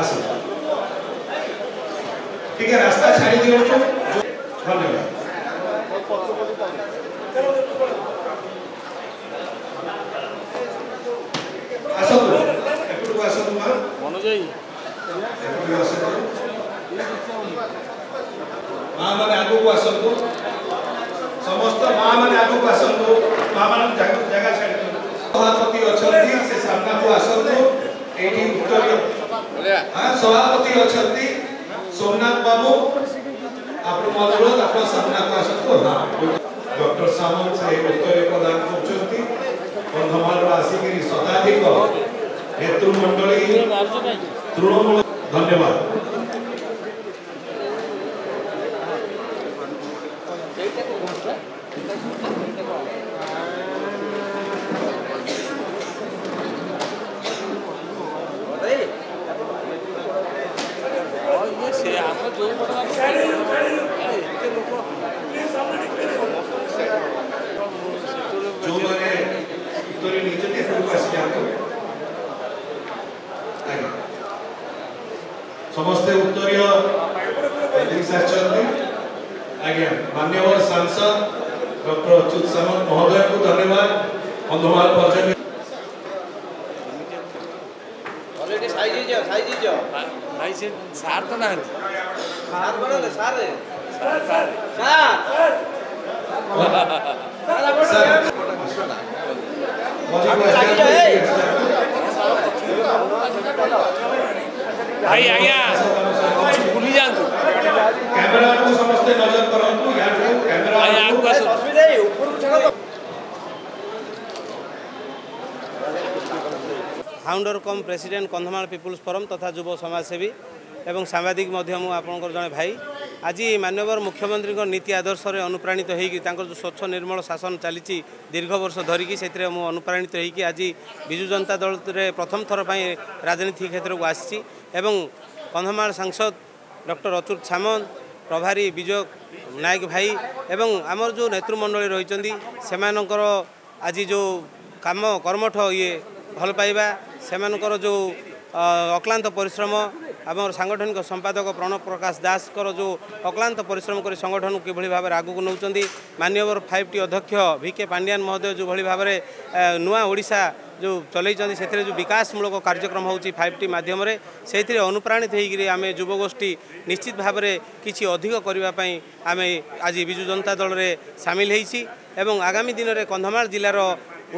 আসুন ঠিক আছে রাস্তা ছাড়ি দিও ধন্যবাদ আসন্তু একটু আসন্তু মা মনোজই একটু আসন্তু মা মানে আগুক আসন্তু সমস্ত মা মানে আগুক আসন্তু মা মানে জায়গা ছাড়ি সভাপতি অছন্তি সে সামনাকু আসন্তু হ্যাঁ সভাপতি অনেক সোমনাথ বাবু আপনার অনুরোধ আপনার সামনাকে আসন্তু হ্যাঁ, ডক্টর সামন্ত সে উত্তর প্রদান করছেন কন্ধমালর আসিকি শতাধিক নেতৃমণ্ডলী তৃণমূল ধন্যবাদ সেইটা কোনটা ସମସ୍ତେ ଉତ୍ତରୀୟ ସାରିଛନ୍ତି ଆଜ୍ଞା ମାନ୍ୟବର ସାଂସଦ ଡକ୍ଟର ଅଚ୍ୟୁତ ସାମନ୍ତ ମହୋଦୟଙ୍କୁ ଧନ୍ୟବାଦ କନ୍ଧମାଳ ପର୍ଯ୍ୟଟନ ଭାଇ ସେ ସାର୍ ତ ନାହାନ୍ତି ସାର୍ ବଡ଼ ସାର୍ ସାର୍ ସାର୍ ସାର୍ ଭାଇ ଆଜ୍ଞା ଭୁଲି ଯାଆନ୍ତୁ ସମସ୍ତେ ନଜର କରନ୍ତୁ ଆଗକୁ ଆସନ୍ତୁ founder cum president Kandhamal peoples forum তথা যুব সমাজসেবী এবং সাংবাদিক মধ্যে মু আপনার জন ভাই আজি ମାନ୍ୟବର ମୁଖ୍ୟମନ୍ତ୍ରୀଙ୍କ ନୀତି ଆଦର୍ଶରେ ଅନୁପ୍ରାଣିତ ହୋଇକି ତାଙ୍କର ଯେଉଁ ସ୍ୱଚ୍ଛ ନିର୍ମଳ ଶାସନ ଚାଲିଛି ଦୀର୍ଘ ବର୍ଷ ଧରିକି ସେଥିରେ ମୁଁ ଅନୁପ୍ରାଣିତ ହୋଇକି ଆଜି ବିଜୁ ଜନତା ଦଳରେ ପ୍ରଥମ ଥର ପାଇଁ ରାଜନୀତି କ୍ଷେତ୍ରକୁ ଆସିଛି ଏବଂ କନ୍ଧମାଳ ସାଂସଦ ଡକ୍ଟର ଅଚ୍ୟୁତ ସାମନ୍ତ ପ୍ରଭାରୀ ବିଜୟ ନାୟକ ଭାଇ ଏବଂ ଆମର ଯେଉଁ ନେତୃମଣ୍ଡଳୀ ରହିଛନ୍ତି ସେମାନଙ୍କର ଆଜି ଯେଉଁ କାମ କର୍ମଠ ଇଏ ଭଲ ପାଇବା ସେମାନଙ୍କର ଯେଉଁ ଅକ୍ଲାନ୍ତ ପରିଶ୍ରମ আমার সাংগঠনিক সম্পাদক প্রণব প্রকাশ দাসর যে অক্লান্ত পরিশ্রম করে সংগঠন কিভাবে ভাবে আগুক নেওয়া মানবর ফাইভ টি অধ্যক্ষ ভি কে পাণ্ডিয়ান মহোদয় যেভাবে ভাবে নূয়া ওড়শা যে চলাইছেন সেতরে যে বিকাশমূলক কার্যক্রম হচ্ছে ফাইভ টি মাধ্যমে সেইথিরে অনুপ্রাণিত হয়ে আমি যুবগোষ্ঠী নিশ্চিত ভাবে কিছু অধিক করা আমি আজ বিজু জনতা দলের সামিল হয়েছি এবং আগামী দিনের কন্ধমাল জেলার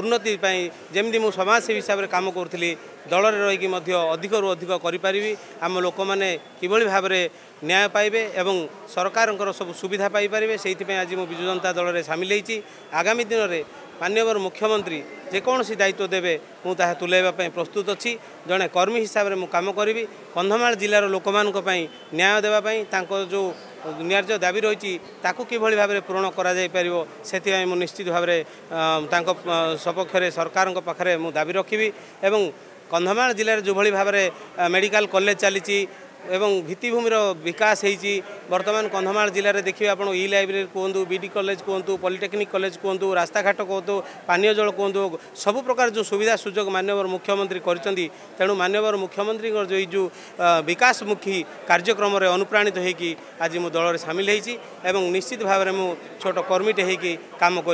ଉନ୍ନତି ପାଇଁ ଯେମିତି ମୁଁ ସମାଜସେବୀ ହିସାବରେ କାମ କରୁଥିଲି ଦଳରେ ରହିକି ମଧ୍ୟ ଅଧିକରୁ ଅଧିକ କରିପାରିବି ଆମ ଲୋକମାନେ କିଭଳି ଭାବରେ ନ୍ୟାୟ ପାଇବେ ଏବଂ ସରକାରଙ୍କର ସବୁ ସୁବିଧା ପାଇପାରିବେ ସେଇଥିପାଇଁ ଆଜି ମୁଁ ବିଜୁ ଜନତା ଦଳରେ ସାମିଲ ହୋଇଛି ଆଗାମୀ ଦିନରେ ମାନ୍ୟବର ମୁଖ୍ୟମନ୍ତ୍ରୀ ଯେକୌଣସି ଦାୟିତ୍ୱ ଦେବେ ମୁଁ ତାହା ତୁଲାଇବା ପାଇଁ ପ୍ରସ୍ତୁତ ଅଛି ଜଣେ କର୍ମୀ ହିସାବରେ ମୁଁ କାମ କରିବି କନ୍ଧମାଳ ଜିଲ୍ଲାର ଲୋକମାନଙ୍କ ପାଇଁ ନ୍ୟାୟ ଦେବା ପାଇଁ ତାଙ୍କ ଯେଉଁ দুনিয়ার যে দাবি রয়েছে তাকে কিভাবে ভাবে পূরণ করা যাইপার সেপাই মু নিশ্চিত ভাবে তাঁর সপক্ষে সরকার পাখে মু দাবি রাখবি এবং কন্ধমাল জেলার যেভাবে ভাবে মেডিকাল কলেজ চালিছি এবং ভিত্তিভূমির বিকাশ হয়েছি বর্তমান কন্ধমাল জেলার দেখবে আপনার ই লাইব্রেরি কুহতু বিডি কলেজ কুহতু পলিটেকনিক কলেজ কুহতু রাস্তাঘাট কুহতু পানীয় জল কুহতু সবু প্রকার যে সুবিধা সুযোগ মানবর মুখ্যমন্ত্রী করছেন তেমন মানবর মুখ্যমন্ত্রী এই যে বিকাশমুখী কার্যক্রমের অনুপ্রাণিত হয়ে আজ মু দলের সামিল হয়েছি এবং নিশ্চিত ভাবে মু ছোট কর্মীটে হয়ে কাম করি